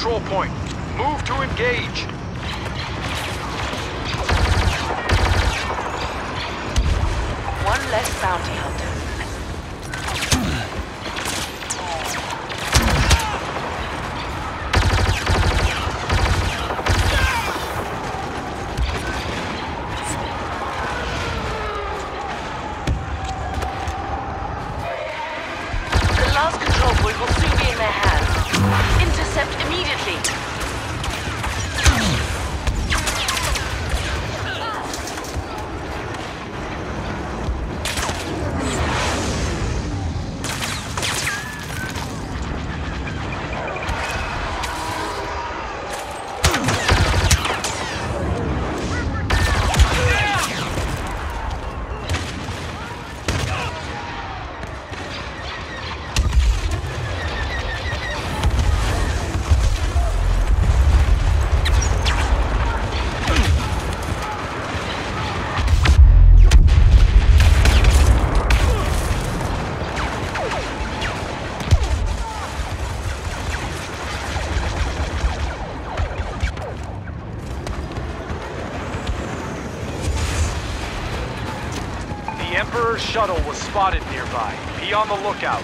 control point. Move to engage. One less bounty hunter. Emperor's shuttle was spotted nearby. Be on the lookout.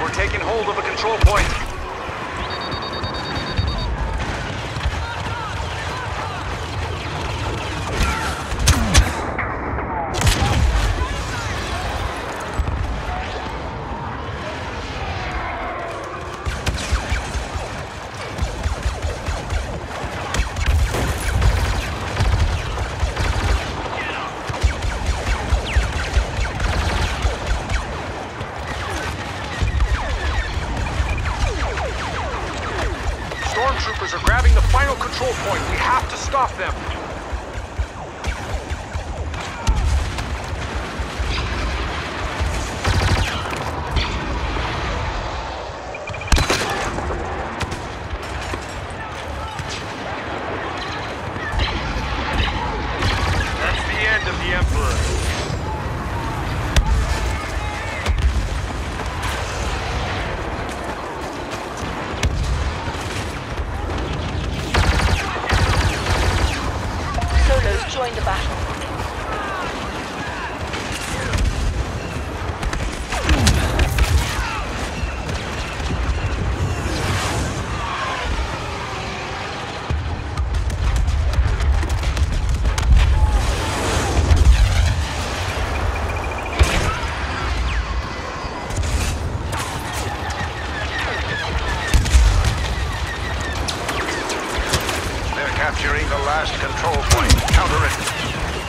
We're taking hold of a control point. Grabbing the final control point. We have to stop them. Capturing the last control point. Counter it.